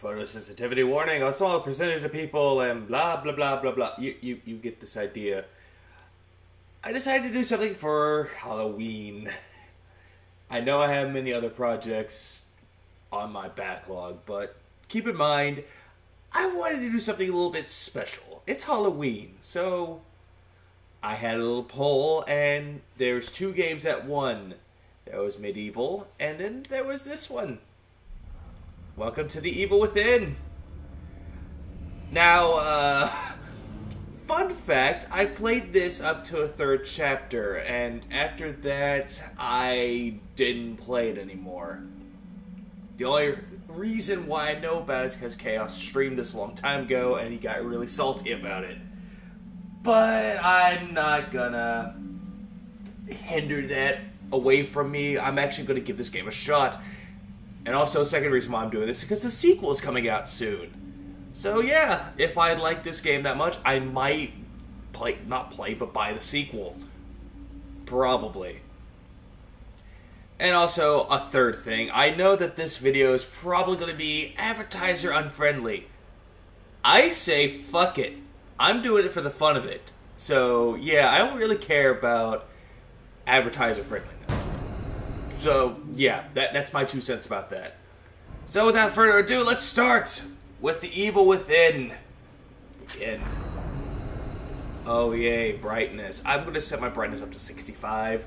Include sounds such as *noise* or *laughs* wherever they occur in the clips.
Photosensitivity warning, I saw a small percentage of people, and blah, blah, blah, blah, blah. You, you, you get this idea. I decided to do something for Halloween. *laughs* I know I have many other projects on my backlog, but keep in mind, I wanted to do something a little bit special. It's Halloween, so I had a little poll, and there's two games that won. There was MediEvil, and then there was this one. Welcome to the Evil Within. Now, uh, *laughs* fun fact, I played this up to a third chapter, and after that, I didn't play it anymore. The only reason why I know about it is because Chaos streamed this a long time ago, and he got really salty about it. But I'm not gonna hinder that away from me. I'm actually gonna give this game a shot. And also, second reason why I'm doing this is because the sequel is coming out soon. So yeah, if I like this game that much, I might play, not play, but buy the sequel. Probably. And also, a third thing, I know that this video is probably going to be advertiser unfriendly. I say fuck it. I'm doing it for the fun of it. So, yeah, I don't really care about advertiser friendliness. So, yeah, that, that's my two cents about that. So, without further ado, let's start with the evil within. Begin. Oh, yay, brightness. I'm to set my brightness up to 65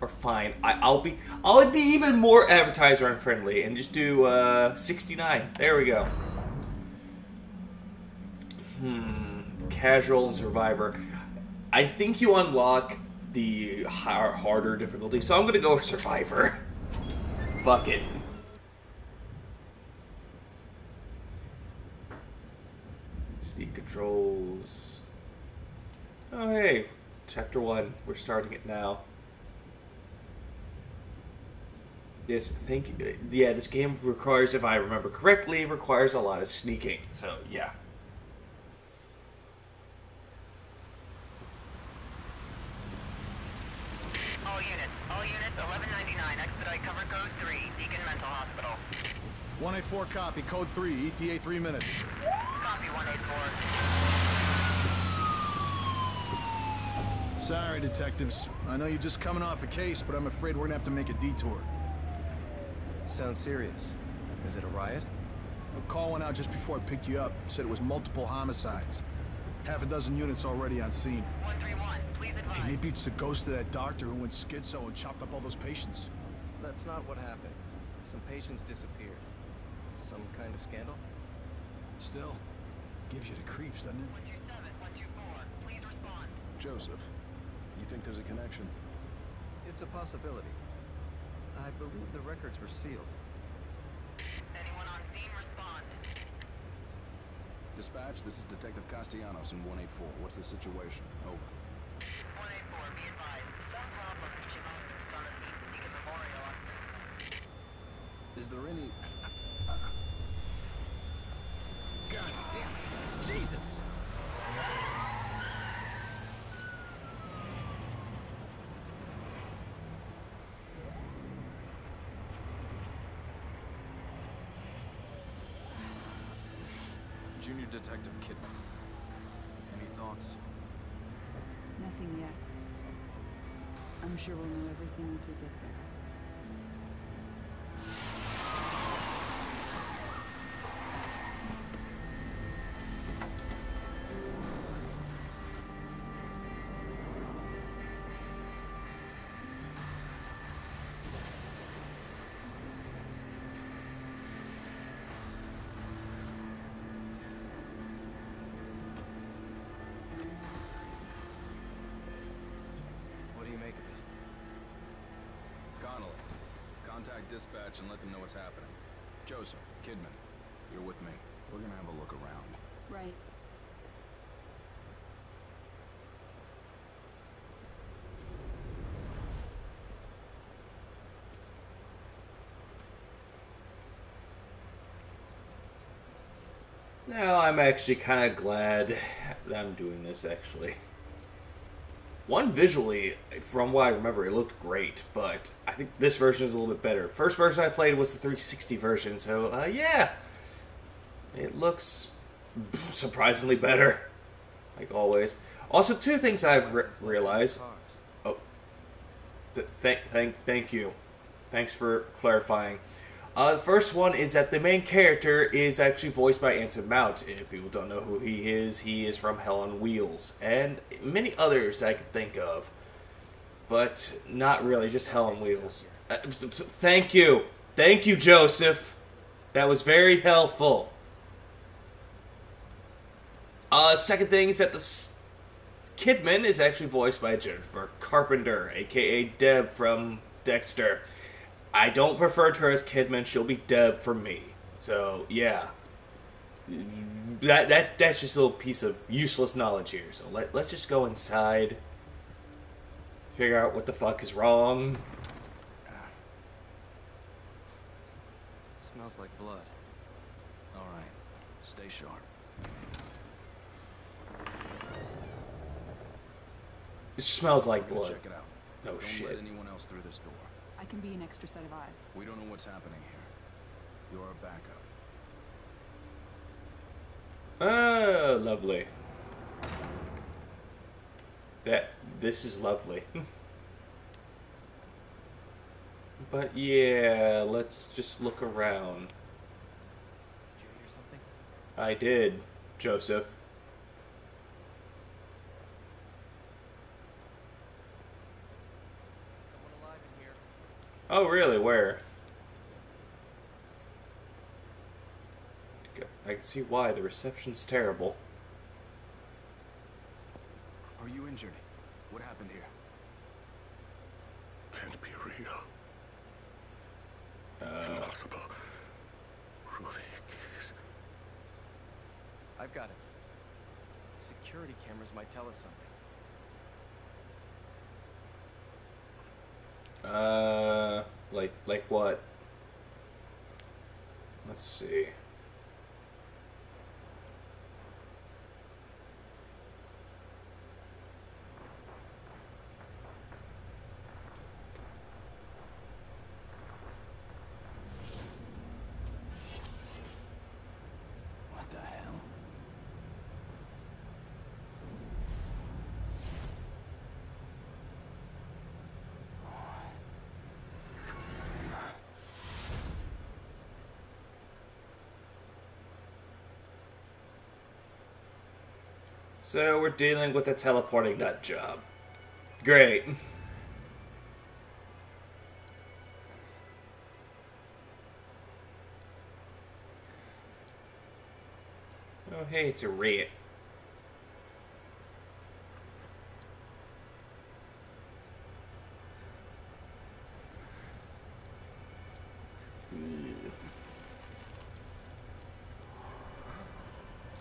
or fine. I, I'll be I'll be even more advertiser unfriendly and just do uh, 69. There we go. Hmm. Casual and survivor. I think you unlock the harder difficulty, so I'm gonna go with *laughs* survivor. Fuck it. See controls. Oh hey, chapter one. We're starting it now. Yes, thank you. Yeah, this game requires, if I remember correctly, requires a lot of sneaking. So, yeah. All units, all units, 1199, expedite cover code 3, Beacon Mental Hospital. 184 copy, code 3, ETA 3 minutes. Copy 184. Sorry, detectives. I know you're just coming off a case, but I'm afraid we're gonna have to make a detour. Sounds serious. Is it a riot? A call went out just before I picked you up. Said it was multiple homicides. Half a dozen units already on scene. 131, please advise. Hey, maybe it's the ghost of that doctor who went schizo and chopped up all those patients. That's not what happened. Some patients disappeared. Some kind of scandal? Still, gives you the creeps, doesn't it? 127, 124, please respond. Joseph, you think there's a connection? It's a possibility. I believe the records were sealed. Anyone on scene, respond. Dispatch, this is Detective Castellanos in 184. What's the situation? Over. 184, be advised. Some problem reaching owners on the scene to Memorial. Is there any... God damn it! Jesus! Junior Detective Kidman. Any thoughts? Nothing yet. I'm sure we'll know everything once we get there. Contact dispatch and let them know what's happening. Joseph, Kidman, you're with me. We're gonna have a look around. Right. Now I'm actually kind of glad that I'm doing this, actually. One, visually, from what I remember, it looked great, but I think this version is a little bit better. First version I played was the 360 version, so uh, yeah. It looks surprisingly better, like always. Also, two things I've re- realized. Oh, th- thank, thank, thank you. Thanks for clarifying. Uh, the first one is that the main character is actually voiced by Anson Mount. If people don't know who he is, he is from Hell on Wheels and many others I could think of, but not really, just Hell on Wheels. Uh, thank you, thank you, Joseph. That was very helpful. Uh, second thing is that the s- Kidman is actually voiced by Jennifer Carpenter, aka Deb from Dexter. I don't prefer to her as Kidman; she'll be Deb for me. So yeah, that that that's just a little piece of useless knowledge here. So let let's just go inside, figure out what the fuck is wrong. Smells like blood. All right. Stay sharp. It smells like blood. check it out. No Don't shit. let anyone else through this door. I can be an extra set of eyes. We don't know what's happening here. You're our backup. Ah, lovely. That this is lovely. *laughs* but yeah, let's just look around. Did you hear something? I did, Joseph. Someone alive in here. Oh, really? Where? I can see why the reception's terrible. Are you injured? What happened here? Can't be real. Uh, Impossible. Ruvik is... I've got it. Security cameras might tell us something. uh, like like what? Let's see. What the hell? So we're dealing with a teleporting nut job. Great. Oh hey, it's a rat.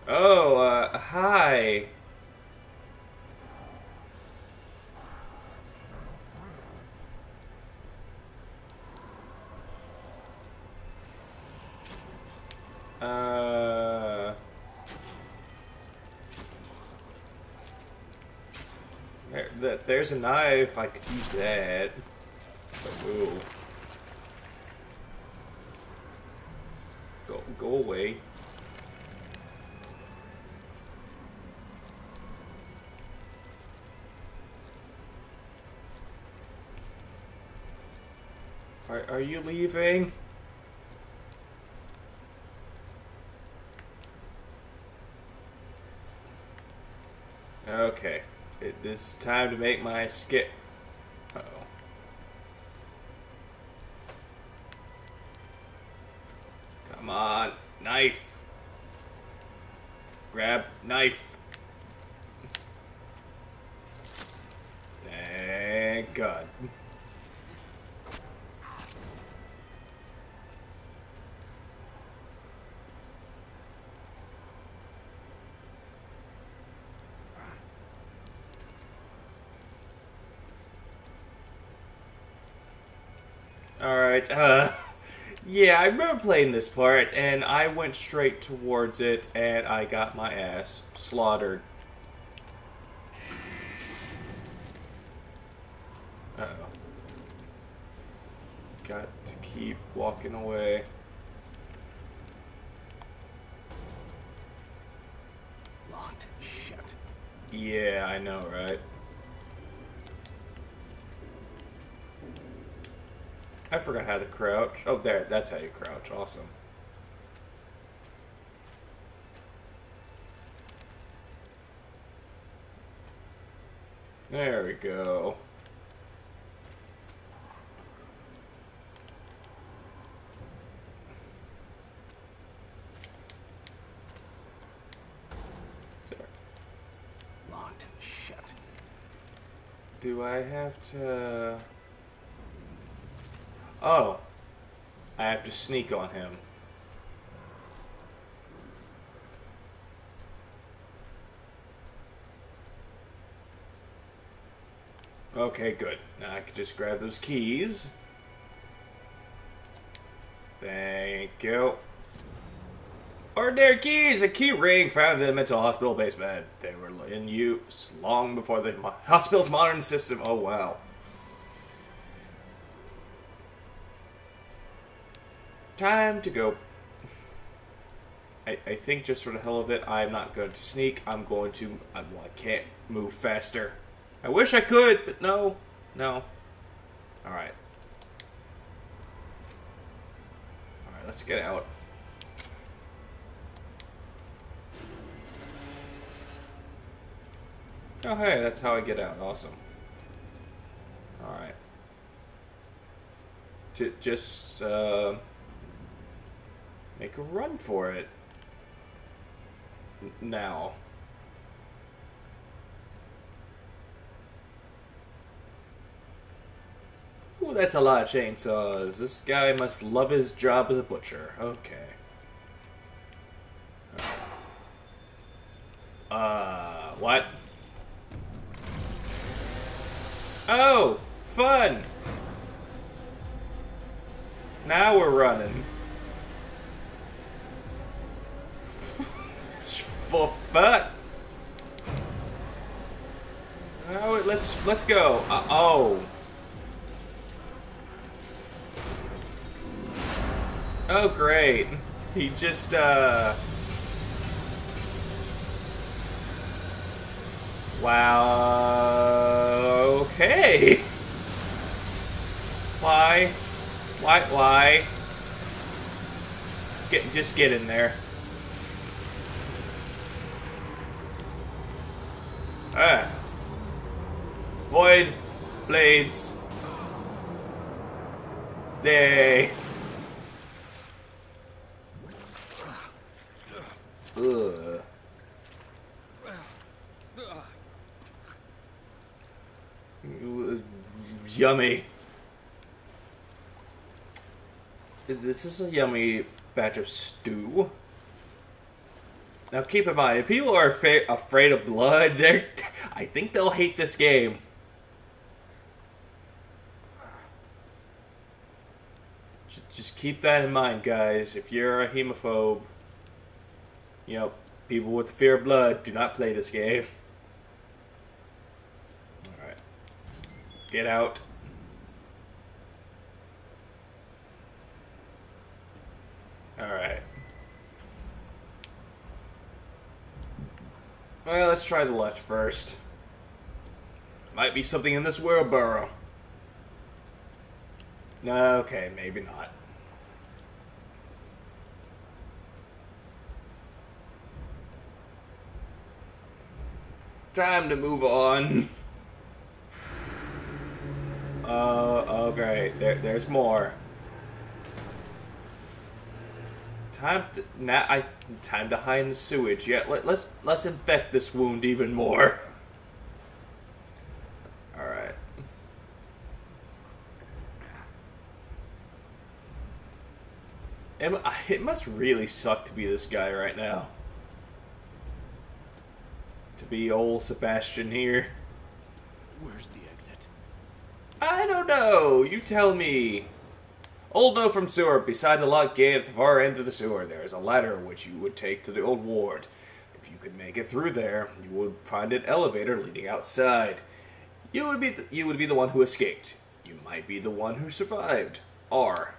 Oh, uh, hi. Uh. There, that, there's a knife. I could use that. Ooh. Go, go away. Are, are you leaving? Okay. It is time to make my skip. Come on. Knife. Grab knife. Thank God. part. Uh, *laughs* yeah, I remember playing this part, and I went straight towards it, and I got my ass slaughtered. Uh oh Got to keep walking away. Locked. Shit. Yeah, I know, right? I forgot how to crouch. Oh, there. That's how you crouch. Awesome. There we go. Locked. Shut. Do I have to... Oh. I have to sneak on him. Okay, good. Now I can just grab those keys. Thank you. Ordinary keys, a key ring found in the mental hospital basement. They were in use long before the hospital's modern system. Oh, wow. Time to go. I, I think just for the hell of it, I'm not going to sneak. I'm going to. I, well, I can't move faster. I wish I could, but no. No. Alright. Alright, let's get out. Oh, hey, that's how I get out. Awesome. Alright. Just, uh, make a run for it. Now. Ooh, that's a lot of chainsaws. This guy must love his job as a butcher. Okay. Uh, what? Oh, fun! Now we're running. For fuck! Oh, let's let's go. Uh, oh. Oh, great. He just, uh... Wow. Okay. Why? Why? Why? Get, just get in there. Blades. Yay. Ugh. Yummy. This is a yummy batch of stew. Now keep in mind, if people are afraid, of blood, they I think they'll hate this game. Just keep that in mind, guys. If you're a hemophobe, you know, people with the fear of blood do not play this game. Alright. Get out. Alright. Well, let's try the left first. Might be something in this world burrow. No, okay, maybe not. Time to move on. Uh, oh great, there, there's more. Time to now. I time to hide in the sewage. Yeah, let, let's let's infect this wound even more. All right. It, it must really suck to be this guy right now. Be old Sebastian here. Where's the exit? I don't know. You tell me. Old note from sewer. Beside the locked gate at the far end of the sewer, there is a ladder which you would take to the old ward. If you could make it through there, you would find an elevator leading outside. You would be the, you would be the one who escaped. You might be the one who survived. R.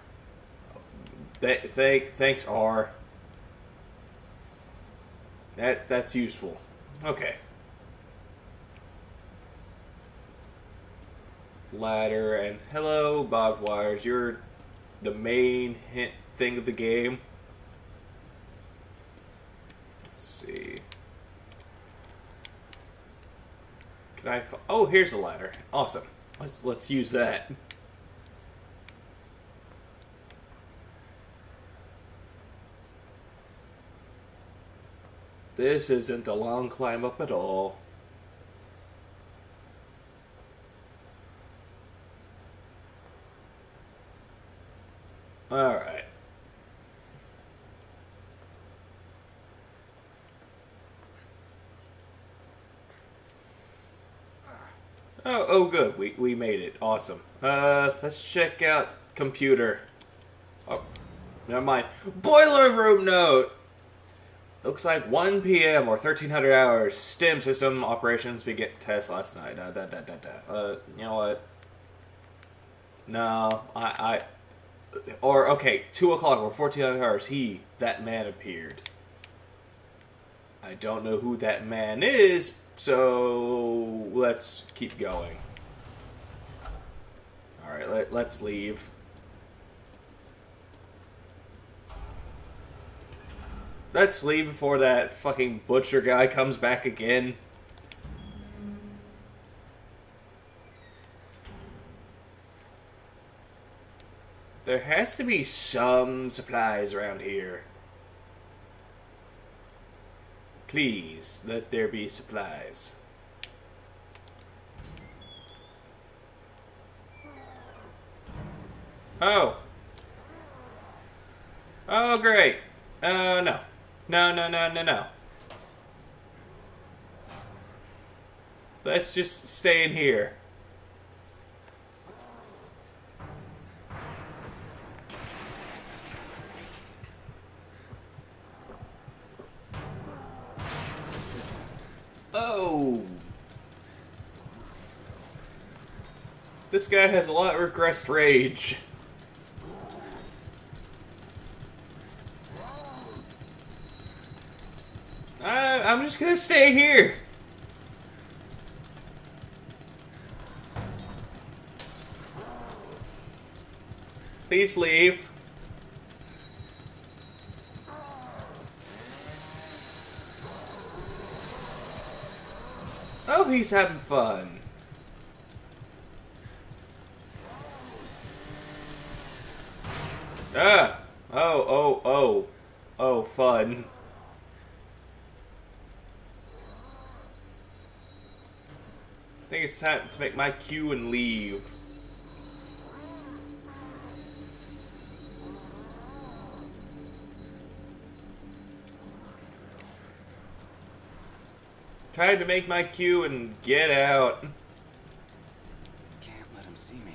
Th- thank, thanks, R. That that's useful. Okay. Ladder and hello, Bob wires. You're the main hint thing of the game. Let's see. Can I? Oh, here's a ladder. Awesome. Let's let's use that. This isn't a long climb up at all. Alright. Oh, oh, good. We, we made it. Awesome. Uh, let's check out computer. Oh, never mind. Boiler room note! Looks like 1 p.m. or 1300 hours. STEM system operations begin test last night. Da, da, da, da, da. Uh, you know what? No, I, I, or okay, 2 o'clock or 1400 hours. He, that man appeared. I don't know who that man is, so let's keep going. Alright, let, let's leave. Let's leave before that fucking butcher guy comes back again. There has to be some supplies around here. Please, let there be supplies. Oh. Oh, great. Uh, no. No, no, no, no, no. Let's just stay in here. Oh. This guy has a lot of regressed rage. I, I'm just gonna stay here. Please leave. Oh, he's having fun. Ah! Oh, oh, oh. Oh, fun. Think it's time to make my cue and leave. Time to make my cue and get out. Can't let him see me.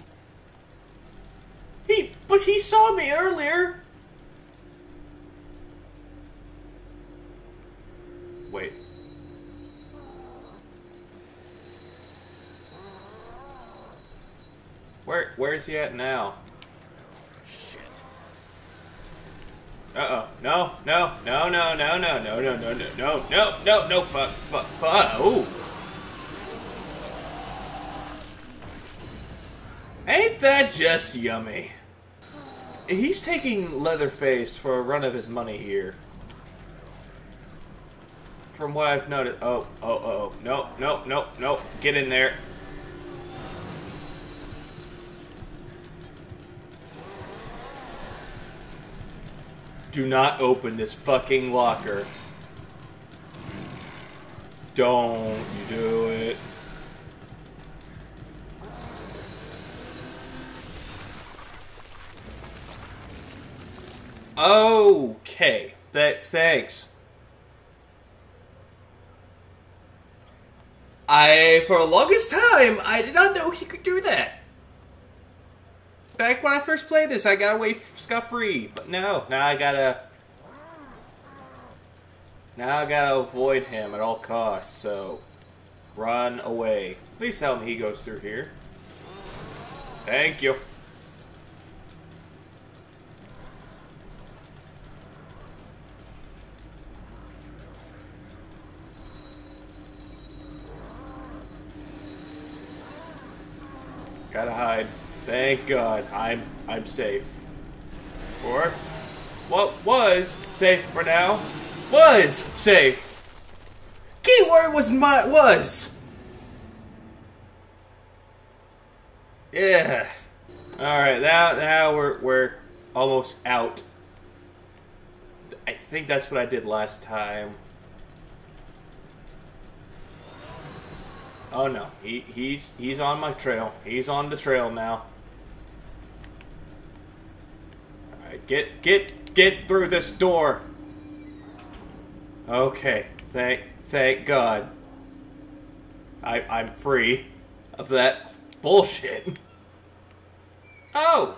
He, but he saw me earlier. Wait. Where, is he at now? Shit. Uh oh. No, no, no, no, no, no, no, no, no, no, no, no, no, no, fuck, fuck, fuck. Ooh. Ain't that just yummy? He's taking Leatherface for a run of his money here. From what I've noticed. Oh, oh, oh, oh. No, no, no, no. Get in there. Do not open this fucking locker. Don't you do it. Okay. That thanks. I for the longest time I did not know he could do that. Back when I first played this, I got away scot free, but no, now I gotta. Now I gotta avoid him at all costs. So, run away. Please tell me he goes through here. Thank you. Gotta Thank God, I'm I'm safe. Or what was safe for now was safe. Keyword was my was. Yeah. All right, now now we're we're almost out. I think that's what I did last time. Oh no, he he's he's on my trail. He's on the trail now. All right, get get get through this door. Okay, thank thank God. I I'm free of that bullshit. *laughs* Oh.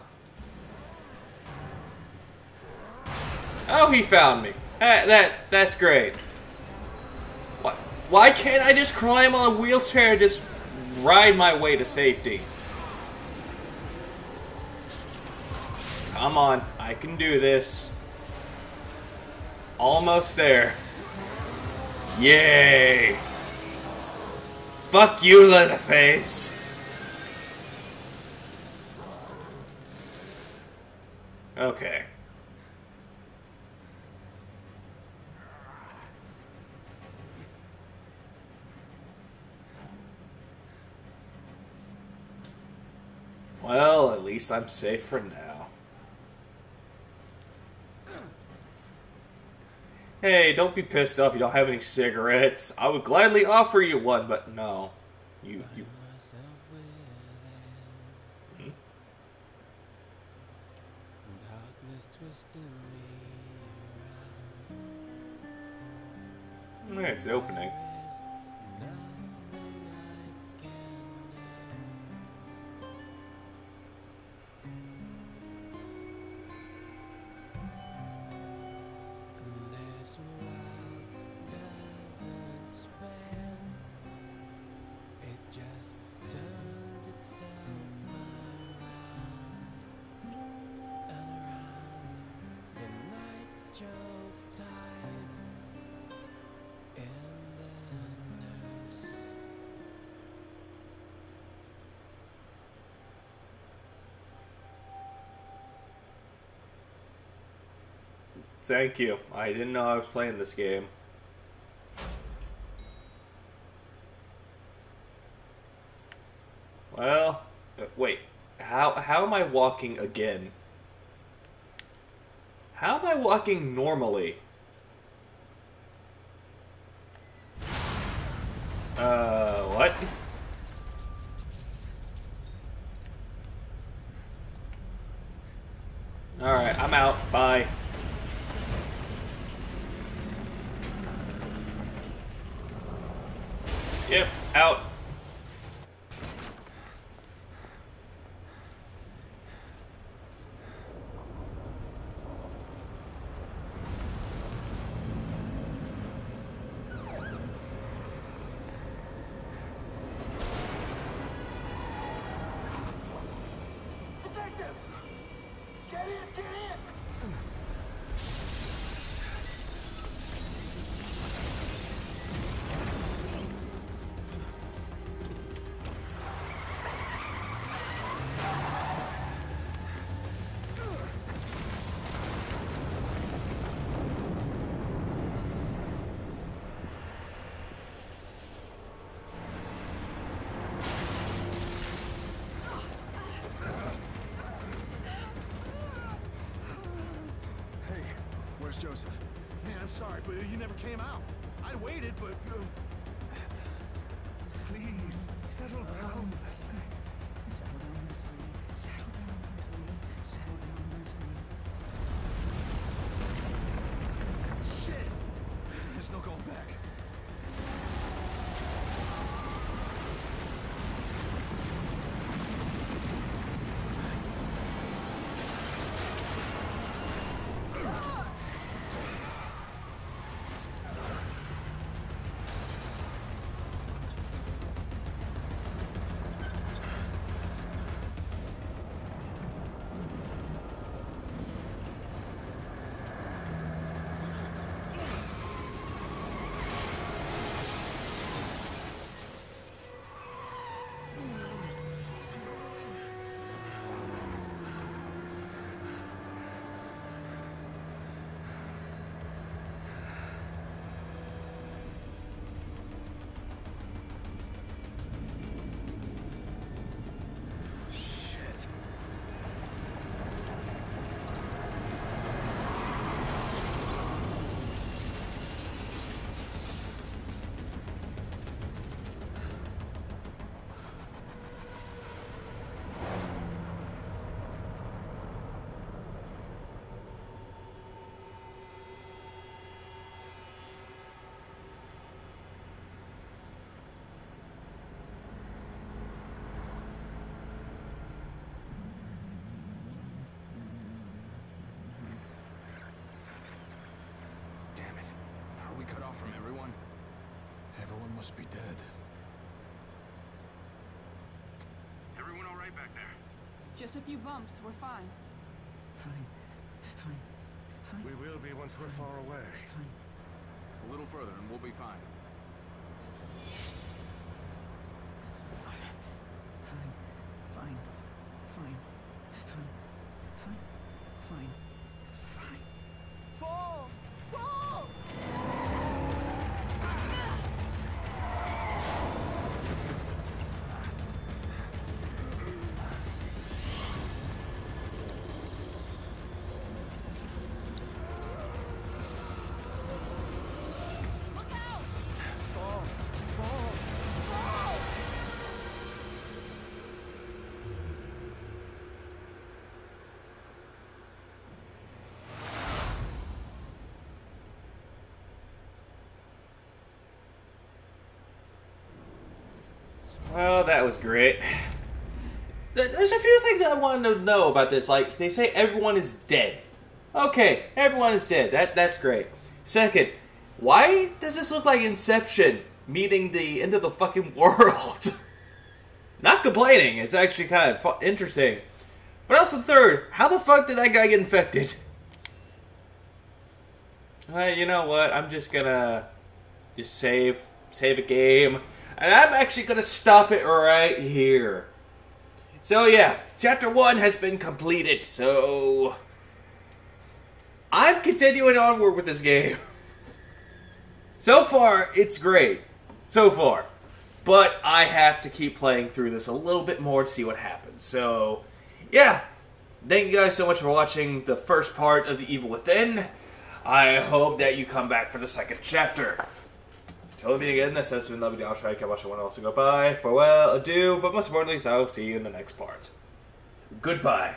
Oh, he found me. That, that that's great. Why, why can't I just climb on a wheelchair and just ride my way to safety? Come on, I can do this. Almost there. Yay! Fuck you, Leatherface! Okay. Well, at least I'm safe for now. Hey, don't be pissed off you don't have any cigarettes. I would gladly offer you one, but no. You, you. Hmm? It's opening. Thank you. I didn't know I was playing this game. Well, uh, wait. How how am I walking again? How am I walking normally? Uh, sorry, but you never came out. I waited, but... Uh... Please, settle down, must be dead. Everyone all right back there? Just a few bumps. We're fine. Fine. Fine. Fine. We will be once we're far away. Fine. A little further and we'll be fine. Well, that was great. There's a few things I wanted to know about this. Like they say, everyone is dead. Okay, everyone is dead. That that's great. Second, why does this look like Inception meeting the end of the fucking *laughs* world? Not complaining. It's actually kind of interesting. But also, third, how the fuck did that guy get infected? Uh, you know what? I'm just gonna just save, save a game, and I'm actually gonna stop it right here. So yeah, chapter one has been completed. So I'm continuing onward with this game. So far, it's great. So far. But I have to keep playing through this a little bit more to see what happens. So, yeah. Thank you guys so much for watching the first part of The Evil Within. I hope that you come back for the second chapter. Till we meet again, this has been I'll try to watch one else to go bye. Farewell, adieu, but most importantly, I'll see you in the next part. Goodbye.